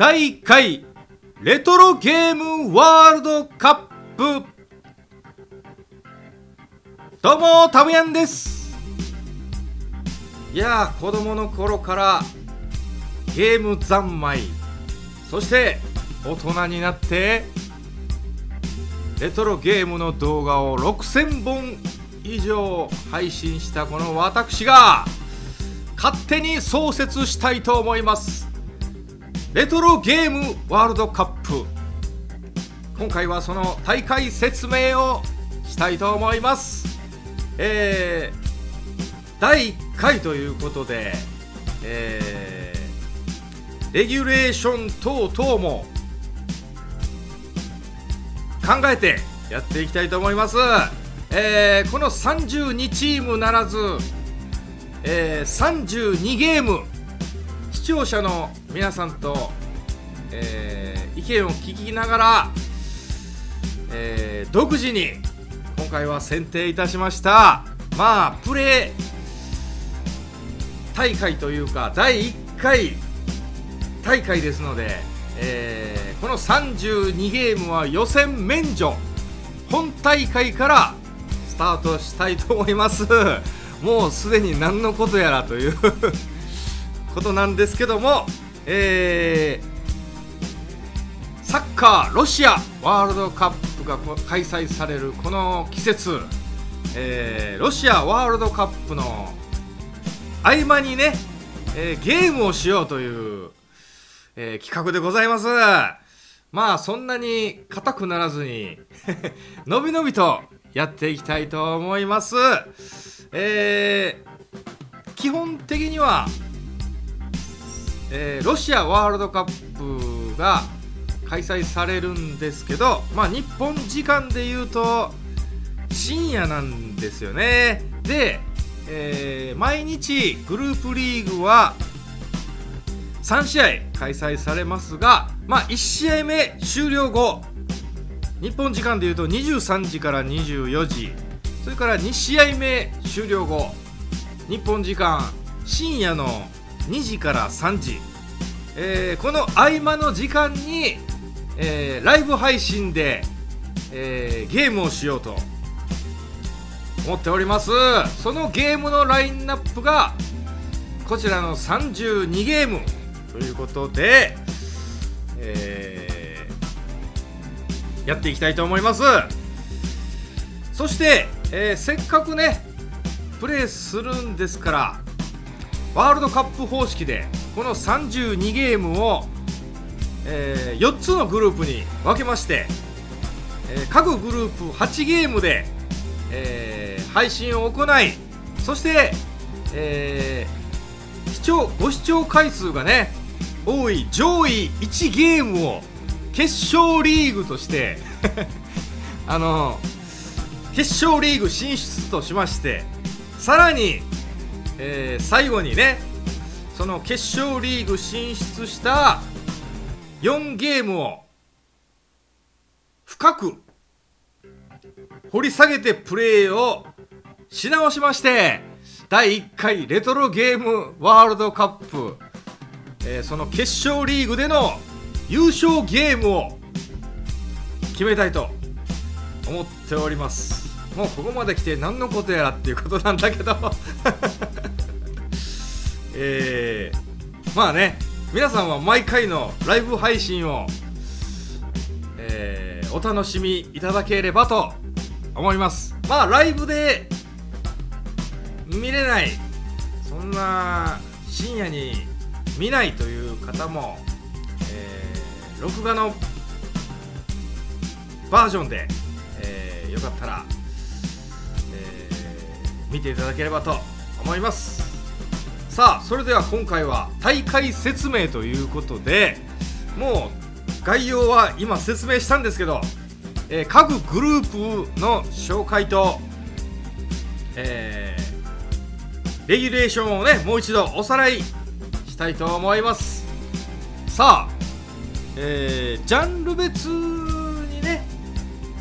第1回レトロゲームワールドカップ。どうもタムヤンです。いやー子供の頃からゲーム三昧。そして大人になってレトロゲームの動画を6000本以上配信したこの私が勝手に創設したいと思います。レトロゲームワールドカップ。今回はその大会説明をしたいと思います。えー、第1回ということでえー、レギュレーション等々も考えてやっていきたいと思います。えー、この32チームならず、えー、32ゲーム視聴者の皆さんと、えー、意見を聞きながら、えー、独自に今回は選定いたしました。まあプレー大会というか第1回大会ですので、えー、この32ゲームは予選免除。本大会からスタートしたいと思います。もうすでに何のことやらという ことなんですけども、えー、サッカーロシアワールドカップが開催されるこの季節、えー、ロシアワールドカップの合間にね、えー、ゲームをしようという、えー、企画でございます。まあそんなに硬くならずに のびのびとやっていきたいと思います。えー、基本的にはえー、ロシアワールドカップが開催されるんですけど、まあ、日本時間で言うと深夜なんですよね。で、えー、毎日グループリーグは3試合開催されますが、まあ、1試合目終了後日本時間でいうと23時から24時。それから2試合目終了後日本時間深夜の2時から3時、えー、この合間の時間に、えー、ライブ配信で、えー、ゲームをしようと思っております。そのゲームのラインナップがこちらの32ゲームということで、えー、やっていきたいと思います。そして、えー、せっかくねプレイするんですからワールドカップ方式でこの32ゲームを、えー、4つのグループに分けまして、えー、各グループ8ゲームで、えー、配信を行いそして、えー、視聴ご視聴回数がね多い上位1ゲームを決勝リーグとして あの決勝リーグ進出としましてさらにえー、最後にねその決勝リーグ進出した4ゲームを深く掘り下げてプレーをし直しまして第1回レトロゲームワールドカップ、えー、その決勝リーグでの優勝ゲームを決めたいと思っております。もうここまで来て何のことやらっていうことなんだけど。えー、まあね皆さんは毎回のライブ配信を、えー、お楽しみいただければと思います。まあライブで見れないそんな深夜に見ないという方も、えー、録画のバージョンで、えー、よかったら、えー、見ていただければと思います。さあそれでは今回は大会説明ということでもう概要は今説明したんですけど、えー、各グループの紹介と、えー、レギュレーションをねもう一度おさらいしたいと思います。さあ、えー、ジャンル別にね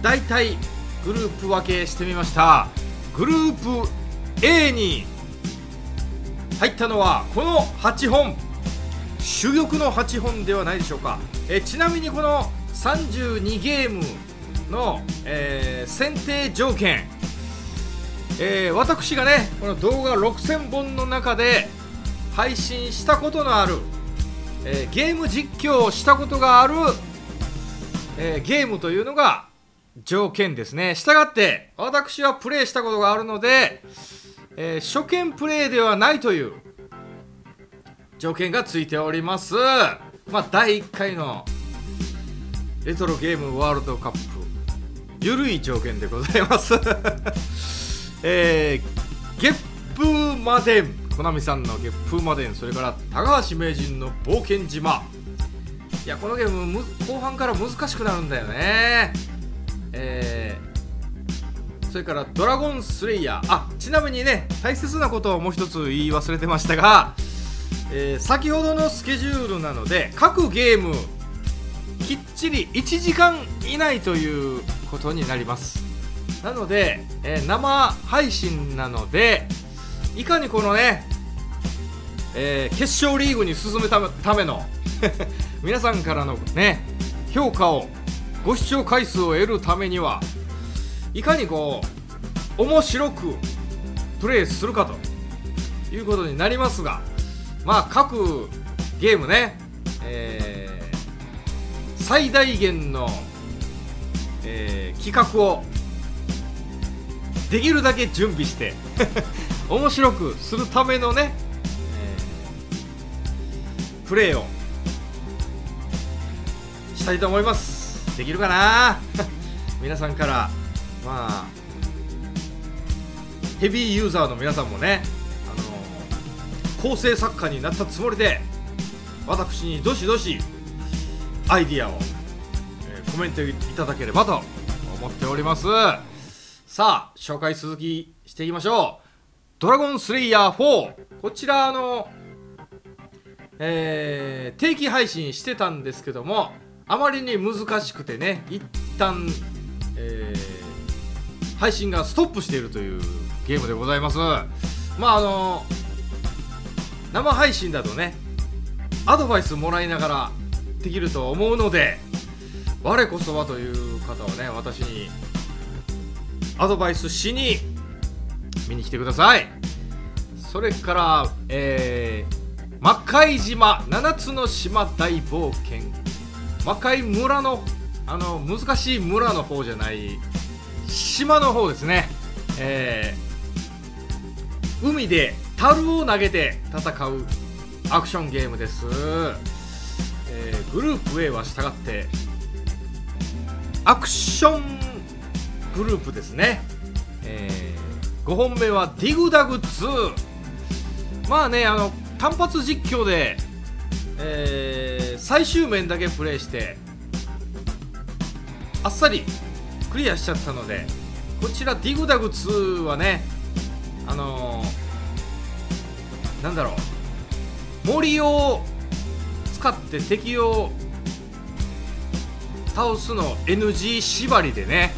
大体グループ分けしてみました。グループ A に入ったのはこの8本。珠玉の8本ではないでしょうか、えちなみにこの32ゲームの、えー、選定条件、えー、私がねこの動画6000本の中で配信したことのある、えー、ゲーム実況をしたことがある、え、ゲームというのが条件ですね。したがって私はプレイしたことがあるので、えー、初見プレイではないという条件がついております。まあ第1回のレトロゲームワールドカップゆるい条件でございます。えー、ゲップマデンコナミさんのゲップマデンそれから高橋名人の冒険島。いやこのゲーム後半から難しくなるんだよね、それからドラゴンスレイヤー。あちなみにね大切なことをもう一つ言い忘れてましたが、えー、先ほどのスケジュールなので各ゲームきっちり1時間以内ということになります。なので、えー、生配信なのでいかにこのね、えー、決勝リーグに進むための 皆さんからのね評価をご視聴回数を得るためにはいかにこう面白くプレイするかということになりますがまあ各ゲームね、えー、最大限の、えー、企画をできるだけ準備して 面白くするためのね、えー、プレイをしたいと思います。できるかな？皆さんからまあヘビーユーザーの皆さんもねあの構成作家になったつもりで私にどしどしアイディアを、えー、コメントいただければと思っております。さあ紹介続きしていきましょう。ドラゴンスレイヤー4こちらあのえー、定期配信してたんですけどもあまりに難しくてね一旦、配信がストップしているというゲームでございます。まああの生配信だとねアドバイスもらいながらできると思うので我こそはという方はね私にアドバイスしに見に来てください。それからえー、魔界島7つの島大冒険。魔界村のあの難しい村の方じゃない島の方ですね、えー、海で樽を投げて戦うアクションゲームです、えー、グループ A は従ってアクショングループですね、えー、5本目はディグダグ2まあねあの単発実況でえー、最終面だけプレイしてあっさりクリアしちゃったのでこちらディグダグ2はねあのー、なんだろう森を使って敵を倒すの NG 縛りでね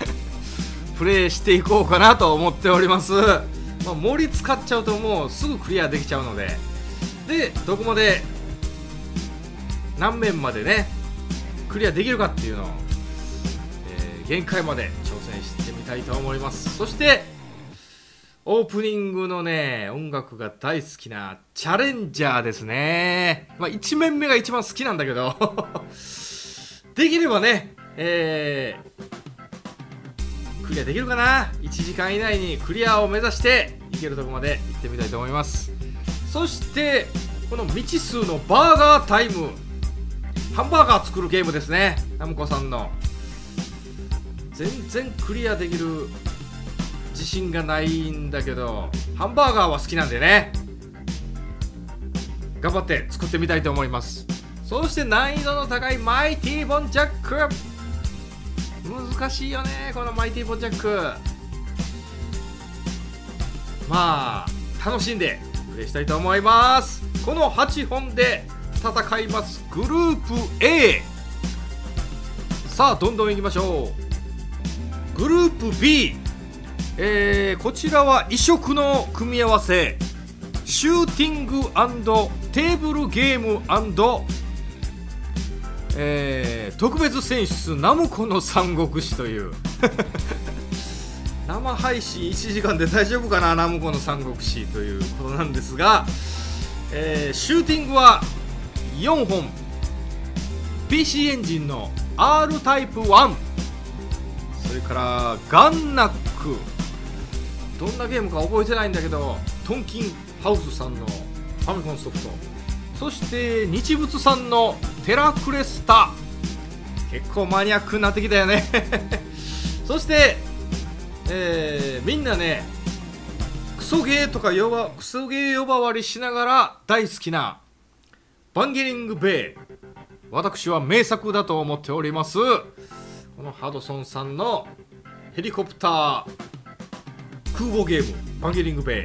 プレイしていこうかなと思っております、まあ、森使っちゃうともうすぐクリアできちゃうのででどこまで何面までねクリアできるかっていうのを、限界まで挑戦してみたいと思います。そしてオープニングのね音楽が大好きなチャレンジャーですね。まあ1面目が一番好きなんだけど。できればねえー、クリアできるかな？1時間以内にクリアを目指していけるとこまで行ってみたいと思います。そしてこの未知数のバーガータイム。ハンバーガー作るゲームですね。ナムコさんの。全然クリアできる自信がないんだけどハンバーガーは好きなんでね。頑張って作ってみたいと思います。そして難易度の高いマイティーボンジャック。難しいよねこのマイティーボンジャック。まあ楽しんでプレイしたいと思います。この8本で戦いますグループ A さあどんどんいきましょう。グループ B えー、こちらは異色の組み合わせ。シューティングテーブルゲームえー、特別選出ナムコの三国志という。生配信1時間で大丈夫かなナムコの三国志ということなんですが、えー、シューティングは4本。PC エンジンの R タイプ1れからガンナック。どんなゲームか覚えてないんだけどトンキンハウスさんのファミコンソフト。そして日仏さんのテラクレスタ。結構マニアックになってきたよね。そして、えー、みんなねクソゲーとか呼ばクソゲー呼ばわりしながら大好きなバンゲリングベイ。私は名作だと思っております。のハドソンさんのヘリコプター空母ゲームバンゲリングベイ。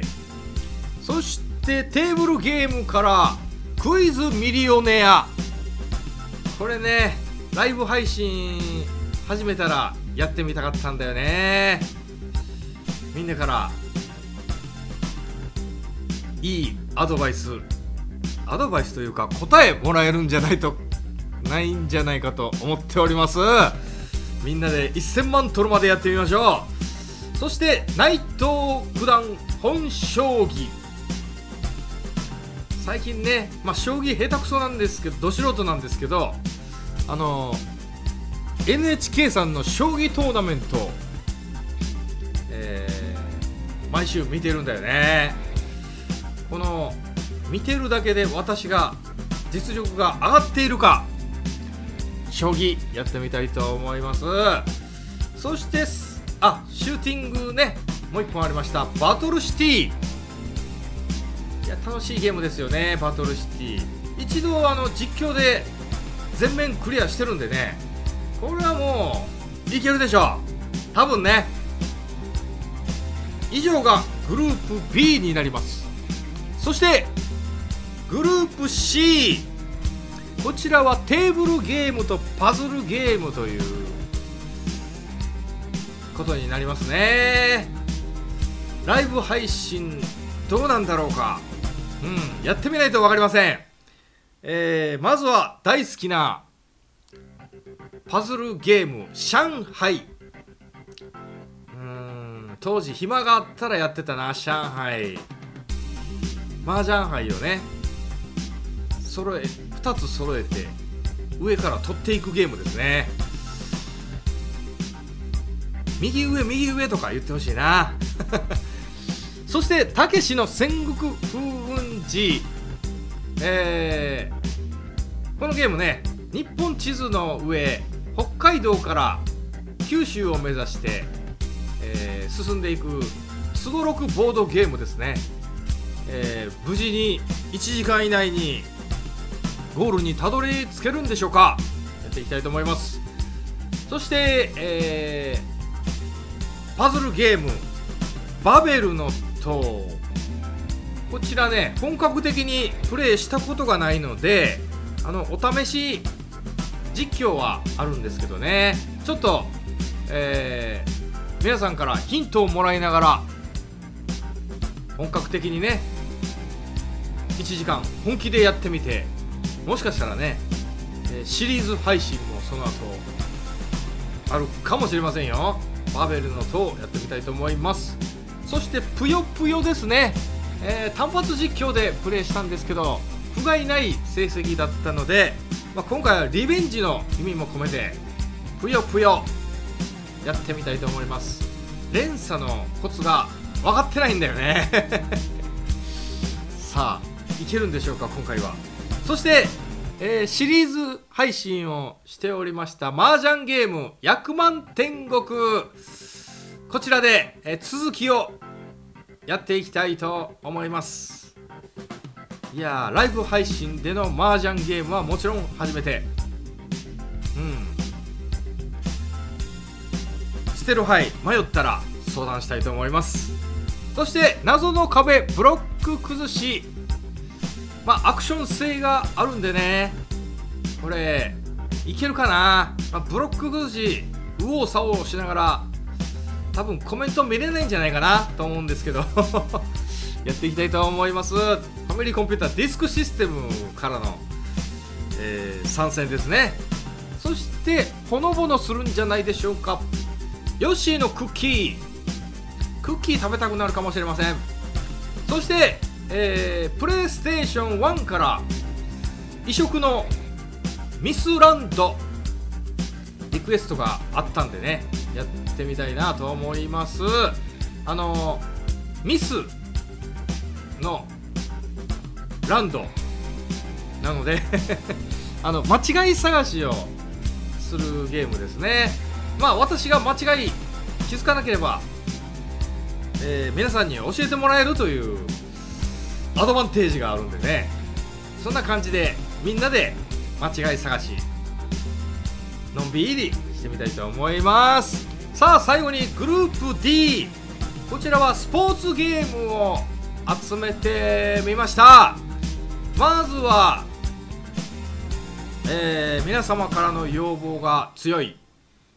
そしてテーブルゲームからクイズミリオネア。これねライブ配信始めたらやってみたかったんだよね。みんなからいいアドバイス。アドバイスというか答えもらえるんじゃないとないんじゃないかと思っております。みんなで1000万取るまでやってみましょう。そして内藤九段本将棋。最近ね、まあ、将棋下手くそなんですけどど素人なんですけどあの NHK さんの将棋トーナメント、えー、毎週見てるんだよね。この見てるだけで私が実力が上がっているか将棋やってみたいと思います。そしてあシューティングねもう1本ありました。バトルシティ。いや楽しいゲームですよねバトルシティ。一度あの実況で全面クリアしてるんでね。これはもういけるでしょう。多分ね。以上がグループ B になります。そしてグループ C こちらはテーブルゲームとパズルゲームということになりますね。ライブ配信どうなんだろうか。うん、やってみないと分かりません、えー、まずは大好きなパズルゲーム上海うん当時暇があったらやってたな上海麻雀杯をね揃え2つ揃えて上から取っていくゲームですね。右上右上とか言ってほしいな。そしてたけしの戦国風雲児、えー、このゲームね日本地図の上北海道から九州を目指して、えー、進んでいくすごろくボードゲームですね、えー、無事に1時間以内にゴールにたどり着けるんでしょうか？やっていきたいと思います。そして、えー、パズルゲームバベルのとこちらね本格的にプレイしたことがないのであのお試し実況はあるんですけどね。ちょっと、えー、皆さんからヒントをもらいながら本格的にね1時間本気でやってみてもしかしたらねシリーズ配信もその後あるかもしれませんよ。バベルの塔をやってみたいと思います。そしてぷよぷよですね、えー、単発実況でプレイしたんですけど不甲斐ない成績だったので、まあ、今回はリベンジの意味も込めてぷよぷよやってみたいと思います。連鎖のコツが分かってないんだよね。さあいけるんでしょうか今回は。そして、えー、シリーズ配信をしておりました麻雀ゲーム「役満天国」こちらで、え続きをやっていきたいと思います。いやライブ配信での麻雀ゲームはもちろん初めて。うん。捨てる範囲迷ったら相談したいと思います。そして謎の壁ブロック崩し。まあアクション性があるんでね。これいけるかな、まあ、ブロック崩し右往左往しながら多分コメント見れないんじゃないかなと思うんですけど。やっていきたいと思います。ファミリーコンピューターディスクシステムからの、えー参戦ですね。そしてほのぼのするんじゃないでしょうか。ヨッシーのクッキー。クッキー食べたくなるかもしれません。そして、えープレイステーション1から異色のミスランドリクエストがあったんでねやってみたいなと思います。あのミスのランド。なので あの間違い探しをするゲームですね。まあ私が間違い気づかなければ、えー皆さんに教えてもらえるというアドバンテージがあるんでね。そんな感じでみんなで間違い探しのんびりしてみたいと思います。さあ最後にグループ D こちらはスポーツゲームを集めてみました。まずは、えー皆様からの要望が強い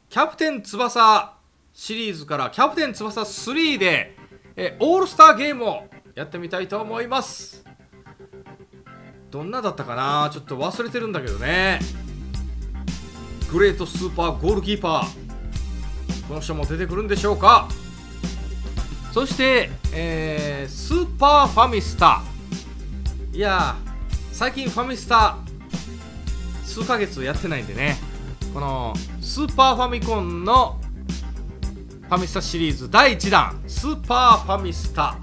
キャプテン翼シリーズからキャプテン翼3で、えオールスターゲームをやってみたいと思います。どんなだったかな？ちょっと忘れてるんだけどね。グレートスーパーゴールキーパー。この人も出てくるんでしょうか？そして、えースーパーファミスタいや最近ファミスタ数ヶ月やってないんでね。このスーパーファミコンのファミスタシリーズ第1弾スーパーファミスタ。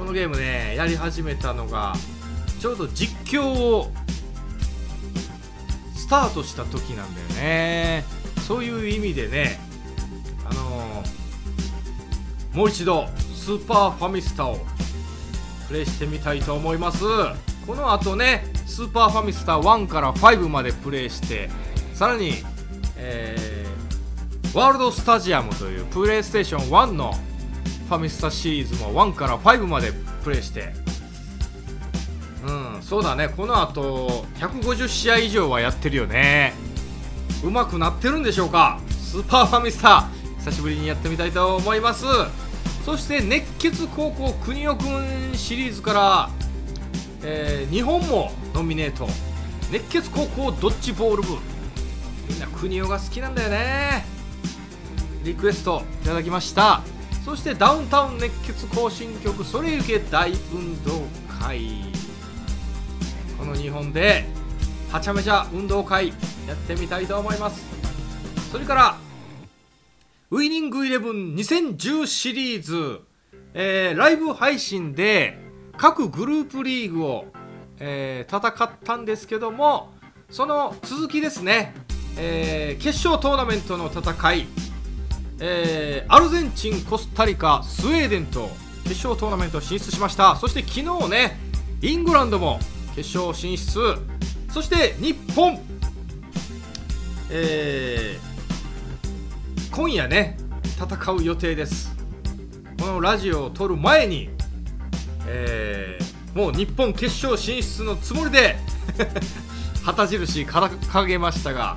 このゲームねやり始めたのがちょうど実況をスタートした時なんだよね。そういう意味でねあのーもう一度スーパーファミスタをプレイしてみたいと思います。この後ねスーパーファミスタ1から5までプレイしてさらに、えーワールドスタジアムというプレイステーション1のファミスタシリーズも1から5までプレイして。うんそうだね。この後150試合以上はやってるよね。うまくなってるんでしょうか？スーパーファミスタ久しぶりにやってみたいと思います。そして熱血高校国尾くんシリーズから、え2本もノミネート。熱血高校ドッジボール部。みんな国尾が好きなんだよね。リクエストいただきました。そしてダウンタウン熱血行進曲それゆけ大運動会。この2本ではちゃめちゃ運動会やってみたいと思います。それからウイニングイレブン2010シリーズ、えーライブ配信で各グループリーグを、えー戦ったんですけどもその続きですね、えー決勝トーナメントの戦い、えーアルゼンチン、コスタリカ、スウェーデンと決勝トーナメント進出しました。そして昨日ねイングランドも決勝進出。そして日本、えー今夜ね戦う予定です。このラジオを撮る前に、えーもう日本決勝進出のつもりで 旗印掲げましたが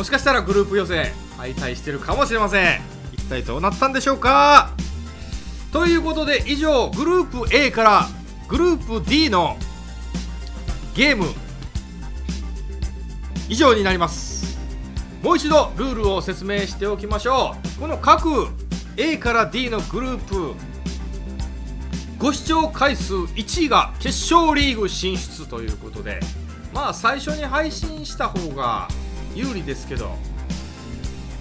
もしかしたらグループ予選敗退してるかもしれません。一体どうなったんでしょうか？ということで以上グループ A からグループ D のゲーム以上になります。もう一度ルールを説明しておきましょう。この各 A から D のグループご視聴回数1位が決勝リーグ進出ということで。まあ最初に配信した方が有利ですけど。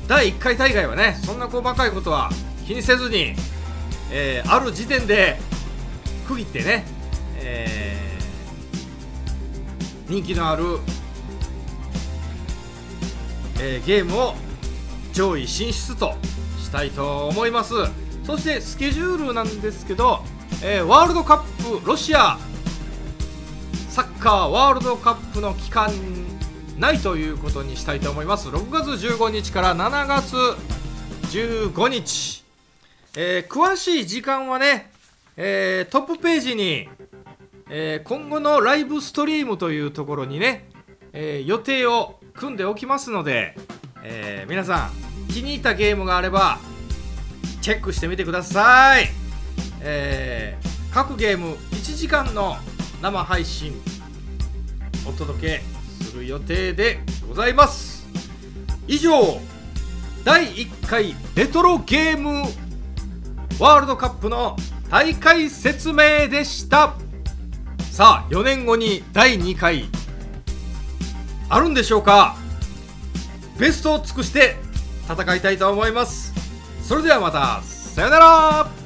第1回大会はねそんな細かいことは気にせずに、えーある時点で区切ってね、えー人気のある、えーゲームを上位進出としたいと思います。そしてスケジュールなんですけど、えーワールドカップロシアサッカーワールドカップの期間ないということにしたいと思います。6月15日から7月15日、えー詳しい時間はね、えートップページに、えー今後のライブストリームというところにね、え予定を組んでおきますので、え皆さん気に入ったゲームがあればチェックしてみてください、え各ゲーム1時間の生配信お届けする予定でございます。以上第1回レトロゲームワールドカップの大会説明でした。さあ4年後に第2回あるんでしょうか。ベストを尽くして戦いたいと思います。それではまたさよなら。